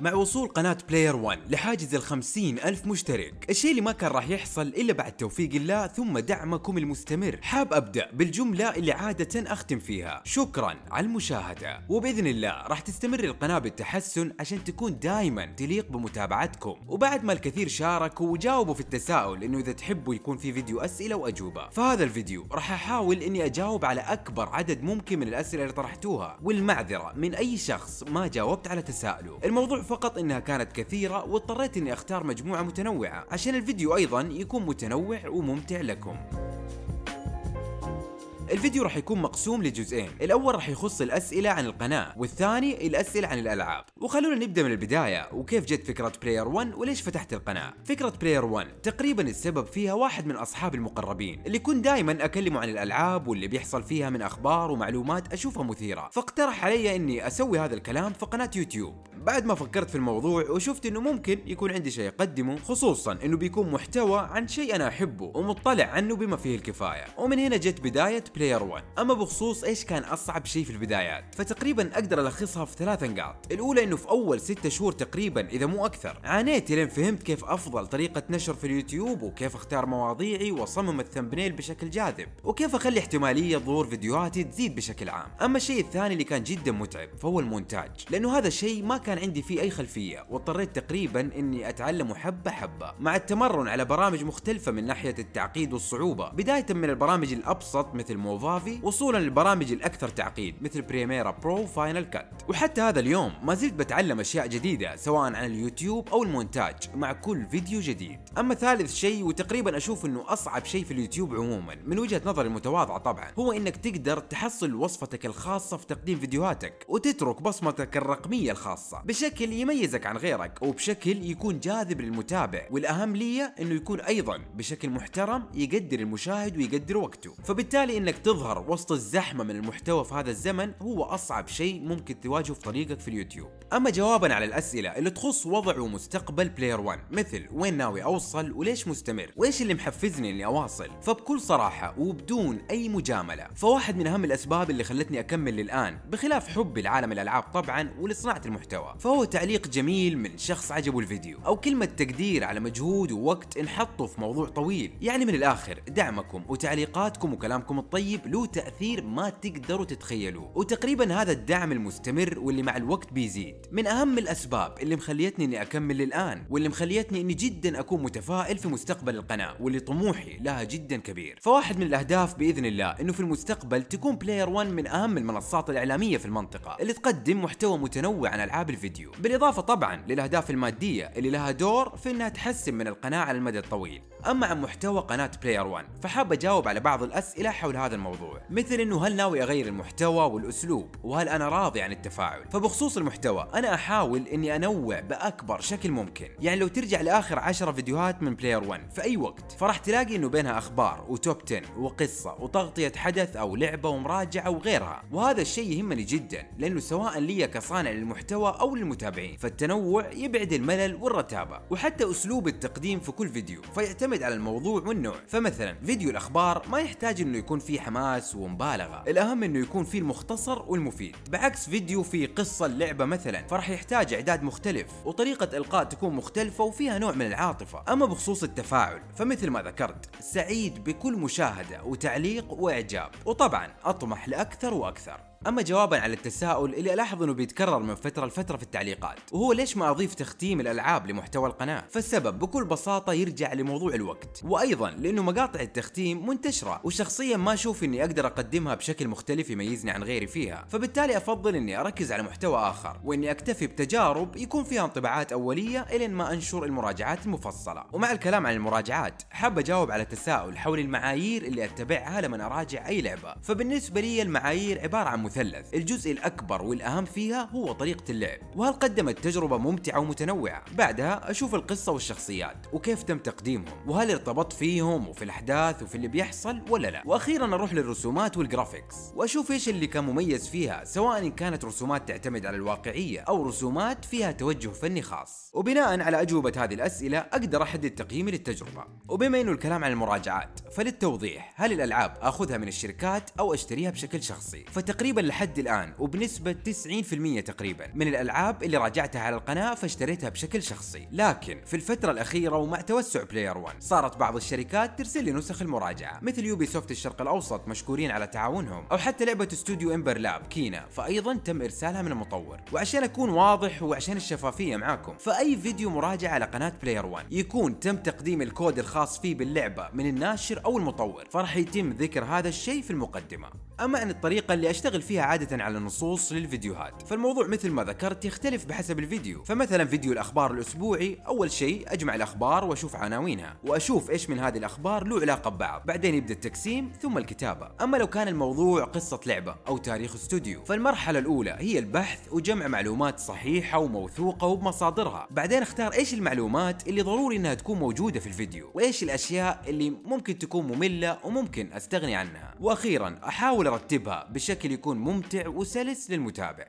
مع وصول قناة بلاير 1 لحاجز ال 50 ألف مشترك. الشيء اللي ما كان راح يحصل إلا بعد توفيق الله ثم دعمكم المستمر. حاب أبدأ بالجملة اللي عادة أختم فيها. شكرا على المشاهدة. وبإذن الله راح تستمر القناة بالتحسن عشان تكون دائما تليق بمتابعتكم. وبعد ما الكثير شاركوا وجاوبوا في التساؤل إنه إذا تحبوا يكون في فيديو أسئلة وأجوبة. فهذا الفيديو راح أحاول إني أجاوب على أكبر عدد ممكن من الأسئلة اللي طرحتوها والمعذرة من أي شخص ما جاوبت على تساؤله. الموضوع فقط إنها كانت كثيرة واضطريت إني أختار مجموعة متنوعة. عشان الفيديو أيضا يكون متنوع وممتع لكم. الفيديو راح يكون مقسوم لجزئين. الأول راح يخص الأسئلة عن القناة والثاني الأسئلة عن الألعاب. وخلونا نبدأ من البداية. وكيف جت فكرة Player 1 وليش فتحت القناة؟ فكرة Player 1 تقريبا السبب فيها واحد من اصحابي المقربين اللي كنت دائما أكلمه عن الألعاب واللي بيحصل فيها من أخبار ومعلومات أشوفها مثيرة. فاقترح علي إني أسوي هذا الكلام في قناة يوتيوب. بعد ما فكرت في الموضوع وشفت إنه ممكن يكون عندي شيء أقدمه خصوصا إنه بيكون محتوى عن شيء أنا أحبه ومطلع عنه بما فيه الكفاية. ومن هنا جت بداية Player 1 أما بخصوص إيش كان أصعب شيء في البدايات فتقريبا أقدر ألخصها في ثلاث نقاط. الأولى إنه في أول ستة شهور تقريبا إذا مو أكثر. عانيت لين فهمت كيف أفضل طريقة نشر في اليوتيوب وكيف أختار مواضيعي وأصمم ال thumbnail بشكل جاذب وكيف أخلي احتمالية ظهور فيديوهاتي تزيد بشكل عام. أما الشيء الثاني اللي كان جدا متعب فهو المونتاج. لأنه هذا الشيء ما كان عندي فيه أي خلفية واضطريت تقريبا إني اتعلمه حبة حبة مع التمرن على برامج مختلفة من ناحية التعقيد والصعوبة. بداية من البرامج الأبسط مثل Movavi وصولا للبرامج الأكثر تعقيد مثل Premiere Pro Final Cut وحتى هذا اليوم ما زلت بتعلم أشياء جديدة سواء عن اليوتيوب أو المونتاج مع كل فيديو جديد. أما ثالث شيء وتقريبا أشوف إنه أصعب شيء في اليوتيوب عموما من وجهة نظري المتواضعة طبعا هو إنك تقدر تحصل وصفتك الخاصة في تقديم فيديوهاتك وتترك بصمتك الرقمية بشكل يميزك عن غيرك وبشكل يكون جاذب للمتابع والأهم لي إنه يكون أيضا بشكل محترم يقدر المشاهد ويقدر وقته. فبالتالي إنك تظهر وسط الزحمة من المحتوى في هذا الزمن هو أصعب شيء ممكن تواجهه في طريقك في اليوتيوب. أما جوابا على الأسئلة اللي تخص وضع ومستقبل بلاير 1 مثل وين ناوي أوصل وليش مستمر؟ وإيش اللي محفزني إني أواصل؟ فبكل صراحة وبدون أي مجاملة. فواحد من أهم الأسباب اللي خلتني أكمل للآن بخلاف حبي لعالم الألعاب طبعا ولصناعة المحتوى. فهو تعليق جميل من شخص عجبه الفيديو أو كلمة تقدير على مجهود ووقت انحطوا في موضوع طويل. يعني من الآخر دعمكم وتعليقاتكم وكلامكم الطيب له تأثير ما تقدروا تتخيلوه. وتقريبا هذا الدعم المستمر واللي مع الوقت بيزيد. من أهم الأسباب اللي مخليتني إني أكمل للآن واللي مخليتني إني جدا أكون متفائل في مستقبل القناة واللي طموحي لها جدا كبير. فواحد من الأهداف بإذن الله إنه في المستقبل تكون Player 1 من أهم المنصات الإعلامية في المنطقة اللي تقدم محتوى متنوع عن ألعاب الفيديو بالإضافة طبعا للأهداف المادية اللي لها دور في إنها تحسن من القناة على المدى الطويل. أما عن محتوى قناة Player 1 فحاب أجاوب على بعض الأسئلة حول هذا الموضوع. مثل إنه هل ناوي أغير المحتوى والأسلوب؟ وهل أنا راضي عن التفاعل؟ فبخصوص المحتوى أنا أحاول إني أنوع بأكبر شكل ممكن. يعني لو ترجع لآخر 10 فيديوهات من Player 1 في اي وقت؟ فراح تلاقي إنه بينها أخبار وتوب 10 وقصة وتغطية حدث أو لعبة ومراجعة وغيرها. وهذا الشيء يهمني جدا لأنه سواء لي كصانع للمحتوى أو للمتابعين فالتنوع يبعد الملل والرتابة وحتى أسلوب التقديم في كل فيديو. فيعتمد على الموضوع والنوع. فمثلا فيديو الأخبار ما يحتاج إنه يكون فيه حماس ومبالغة. الأهم إنه يكون فيه المختصر والمفيد. بعكس فيديو فيه قصة اللعبه مثلا فراح يحتاج إعداد مختلف وطريقة إلقاء تكون مختلفة وفيها نوع من العاطفة. أما بخصوص التفاعل فمثل ما ذكرت سعيد بكل مشاهدة وتعليق وإعجاب. وطبعا أطمح لأكثر وأكثر. أما جوابا على التساؤل اللي ألاحظ إنه بيتكرر من فترة لفترة في التعليقات وهو ليش ما أضيف تختيم الألعاب لمحتوى القناة؟ فالسبب بكل بساطة يرجع لموضوع الوقت وأيضا لأنه مقاطع التختيم منتشرة وشخصيا ما أشوف إني أقدر أقدمها بشكل مختلف يميزني عن غيري فيها فبالتالي أفضل إني أركز على محتوى آخر وإني أكتفي بتجارب يكون فيها انطباعات أولية إلين ما أنشر المراجعات المفصلة. ومع الكلام عن المراجعات حاب أجاوب على تساؤل حول المعايير اللي أتبعها لما أراجع أي لعبة. فبالنسبة لي المعايير عبارة عن مثلث الجزء الأكبر والأهم فيها هو طريقة اللعب. وهل قدمت تجربة ممتعة ومتنوعة؟ بعدها أشوف القصة والشخصيات وكيف تم تقديمهم وهل ارتبطت فيهم وفي الأحداث وفي اللي بيحصل ولا لا. وأخيرا أروح للرسومات والجرافيكس وأشوف إيش اللي كان مميز فيها سواء إن كانت رسومات تعتمد على الواقعية أو رسومات فيها توجه فني خاص. وبناء على أجوبة هذه الأسئلة أقدر أحدد تقييمي للتجربة. وبما إنه الكلام عن المراجعات فللتوضيح هل الألعاب أخذها من الشركات أو أشتريها بشكل شخصي؟ فتقريبا لحد الآن وبنسبة 90% تقريبا من الألعاب اللي راجعتها على القناة فاشتريتها بشكل شخصي. لكن في الفترة الأخيرة ومع توسع Player 1 صارت بعض الشركات ترسل لي نسخ المراجعة مثل Ubisoft الشرق الأوسط مشكورين على تعاونهم أو حتى لعبة استوديو Ember Lab Kena فايضا تم إرسالها من المطور. وعشان أكون واضح وعشان الشفافية معاكم فأي فيديو مراجعة على قناة Player 1 يكون تم تقديم الكود الخاص فيه باللعبة من الناشر أو المطور فراح يتم ذكر هذا الشيء في المقدمة. أما عن الطريقة اللي أشتغل فيها عادة على النصوص للفيديوهات. فالموضوع مثل ما ذكرت يختلف بحسب الفيديو. فمثلا فيديو الأخبار الأسبوعي أول شيء أجمع الأخبار وأشوف عناوينها وأشوف إيش من هذه الأخبار له علاقة ببعض. بعدين يبدأ التقسيم ثم الكتابة. أما لو كان الموضوع قصة لعبة أو تاريخ استوديو فالمرحلة الأولى هي البحث وجمع معلومات صحيحة وموثوقة وبمصادرها. بعدين اختار إيش المعلومات اللي ضروري إنها تكون موجودة في الفيديو وإيش الأشياء اللي ممكن تكون مملة وممكن أستغني عنها. وأخيرا أحاول ارتبها بشكل يكون ممتع وسلس للمتابع.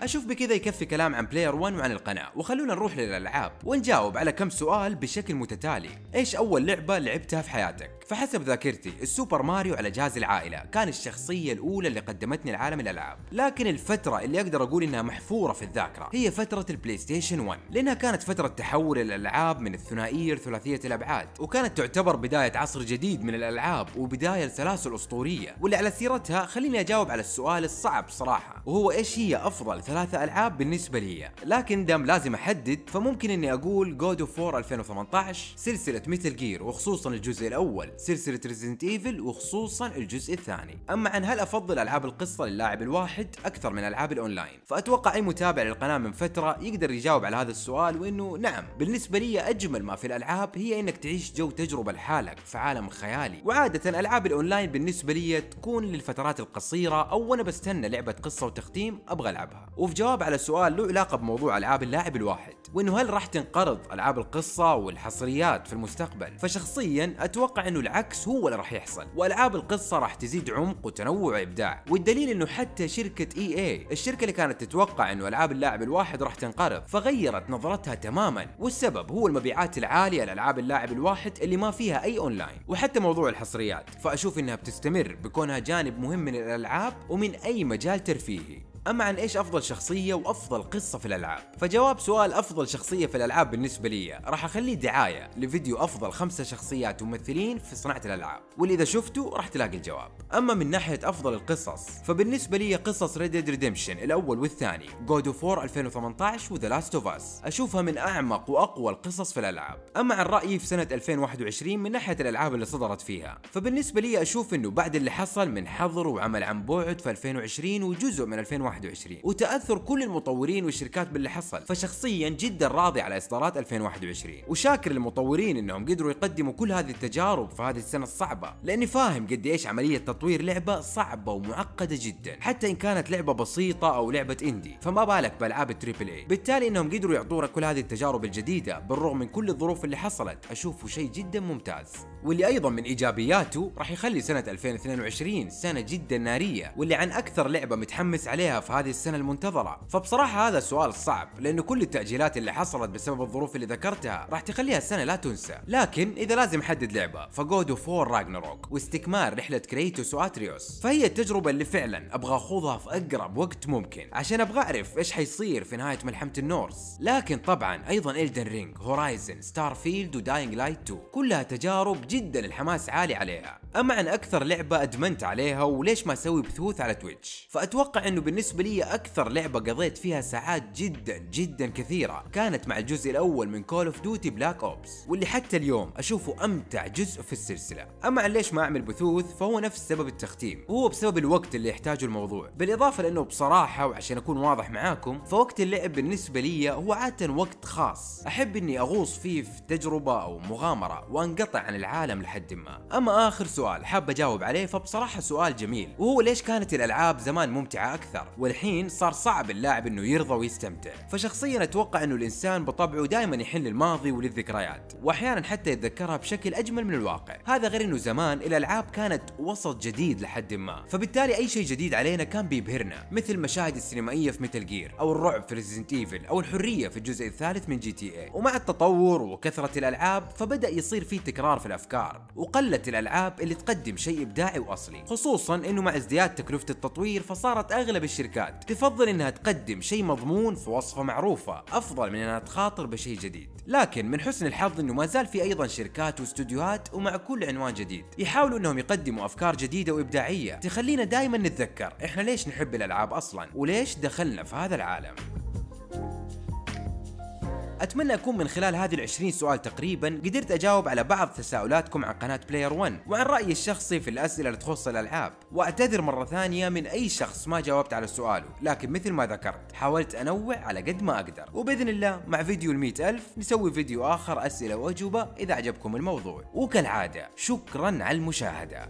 أشوف بكذا يكفي كلام عن Player 1 وعن القناة وخلونا نروح للألعاب ونجاوب على كم سؤال بشكل متتالي. إيش أول لعبة لعبتها في حياتك؟ فحسب ذاكرتي ال Super Mario على جهاز العائلة كان الشخصية الأولى اللي قدمتني لعالم الألعاب. لكن الفترة اللي أقدر أقول إنها محفورة في الذاكرة هي فترة ال PlayStation 1 لأنها كانت فترة تحول الألعاب من الثنائية لثلاثية الأبعاد وكانت تعتبر بداية عصر جديد من الألعاب وبداية لسلاسل أسطورية. واللي على سيرتها خليني أجاوب على السؤال الصعب صراحة وهو إيش هي أفضل ثلاثة ألعاب بالنسبة لي؟ لكن دام لازم أحدد فممكن إني أقول God of War 2018 سلسلة Metal Gear وخصوصا الجزء الأول. سلسلة Resident Evil وخصوصا الجزء الثاني. أما عن هل أفضل ألعاب القصة للاعب الواحد أكثر من ألعاب الأونلاين؟ فأتوقع أي متابع للقناة من فترة يقدر يجاوب على هذا السؤال وإنه نعم بالنسبة لي أجمل ما في الألعاب هي إنك تعيش جو تجربة لحالك في عالم خيالي. وعادة ألعاب الأونلاين بالنسبة لي تكون للفترات القصيرة أو وأنا بستنى لعبة قصة وتختيم أبغى ألعبها. وفي جواب على سؤال له علاقة بموضوع ألعاب اللاعب الواحد وإنه هل راح تنقرض ألعاب القصة والحصريات في المستقبل؟ فشخصيا أتوقع إنه العكس هو اللي راح يحصل. وألعاب القصة راح تزيد عمق وتنوع وإبداع. والدليل إنه حتى شركة EA الشركة اللي كانت تتوقع إنه ألعاب اللاعب الواحد راح تنقرض فغيرت نظرتها تماما. والسبب هو المبيعات العالية لألعاب اللاعب الواحد اللي ما فيها أي أونلاين وحتى موضوع الحصريات. فأشوف إنها بتستمر بكونها جانب مهم من الألعاب ومن أي مجال ترفيهي. أما عن إيش أفضل شخصية وأفضل قصة في الألعاب؟ فجواب سؤال أفضل شخصية في الألعاب بالنسبة لي راح أخليه دعاية لفيديو أفضل خمسة شخصيات وممثلين في صناعة الألعاب واللي اذا شفته راح تلاقي الجواب. أما من ناحية أفضل القصص فبالنسبة لي قصص Red Dead Redemption الأول والثاني God of War 2018 و The Last of Us أشوفها من أعمق وأقوى القصص في الألعاب. أما عن رأيي في سنة 2021 من ناحية الألعاب اللي صدرت فيها فبالنسبة لي أشوف إنه بعد اللي حصل من حظر وعمل عن بعد في 2020 وجزء من 2021 2021 وتأثر كل المطورين والشركات باللي حصل. فشخصيا جدا راضي على إصدارات 2021 وشاكر للمطورين إنهم قدروا يقدموا كل هذه التجارب في هذه السنة الصعبة. لأني فاهم قد إيش عملية تطوير لعبة صعبة ومعقدة جدا. حتى إن كانت لعبة بسيطة أو لعبة indie فما بالك بألعاب ال triple A بالتالي إنهم قدروا يعطونا كل هذه التجارب الجديدة بالرغم من كل الظروف اللي حصلت. أشوفه شيء جدا ممتاز. واللي أيضا من إيجابياته راح يخلي سنة 2022 سنة جدا نارية واللي عن أكثر لعبة متحمس عليها في هذه السنة المنتظرة. فبصراحة هذا السؤال صعب لأنه كل التأجيلات اللي حصلت بسبب الظروف اللي ذكرتها راح تخليها السنة لا تنسى. لكن إذا لازم أحدد لعبة ف God of War Ragnarök واستكمال رحلة Kratos و Atreus فهي التجربة اللي فعلا أبغى أخوضها في أقرب وقت ممكن عشان أبغى أعرف إيش حيصير في نهاية ملحمة ال Norse. لكن طبعا أيضا Elden Ring Horizon Starfield و Dying Light 2 كلها تجارب جدا الحماس عالي عليها. أما عن أكثر لعبة أدمنت عليها وليش ما أسوي بثوث على Twitch؟ فأتوقع إنه بالنسبة لي أكثر لعبة قضيت فيها ساعات جدا جدا كثيرة كانت مع الجزء الأول من Call of Duty Black Ops واللي حتى اليوم أشوفه أمتع جزء في السلسلة. أما عن ليش ما أعمل بثوث فهو نفس سبب التختيم. وهو بسبب الوقت اللي يحتاجه الموضوع. بالإضافة لأنه بصراحة وعشان أكون واضح معاكم فوقت اللعب بالنسبة لي هو عادة وقت خاص. أحب إني أغوص فيه في تجربة أو مغامرة وأنقطع عن العالم لحد ما. أما آخر سؤال حاب أجاوب عليه فبصراحة سؤال جميل. وهو ليش كانت الألعاب زمان ممتعة أكثر؟ والحين صار صعب اللاعب إنه يرضى ويستمتع. فشخصيا أتوقع إنه الإنسان بطبعه دائما يحن للماضي وللذكريات واحيانا حتى يتذكرها بشكل أجمل من الواقع. هذا غير إنه زمان الألعاب كانت وسط جديد لحد ما. فبالتالي أي شيء جديد علينا كان بيبهرنا مثل المشاهد السينمائية في Metal Gear أو الرعب في Resident Evil أو الحرية في الجزء الثالث من GTA ومع التطور وكثرة الألعاب فبدأ يصير في تكرار في الأفكار وقلت الألعاب اللي تقدم شيء إبداعي وأصلي خصوصا إنه مع ازدياد تكلفة التطوير فصارت اغلب الشركات تفضل إنها تقدم شيء مضمون في وصفة معروفة أفضل من إنها تخاطر بشيء جديد. لكن من حسن الحظ إنه ما زال في أيضا شركات واستوديوهات ومع كل عنوان جديد يحاولوا إنهم يقدموا أفكار جديدة وإبداعية تخلينا دائما نتذكر إحنا ليش نحب الألعاب أصلا وليش دخلنا في هذا العالم. أتمنى أكون من خلال هذه العشرين سؤال تقريبا قدرت أجاوب على بعض تساؤلاتكم عن قناة بلاير 1 وعن رأيي الشخصي في الأسئلة اللي تخص الألعاب. وأعتذر مرة ثانية من أي شخص ما جاوبت على سؤاله لكن مثل ما ذكرت حاولت أنوع على قد ما أقدر. وبإذن الله مع فيديو ال ألف نسوي فيديو آخر أسئلة وأجوبة إذا عجبكم الموضوع. وكالعادة شكرا على المشاهدة.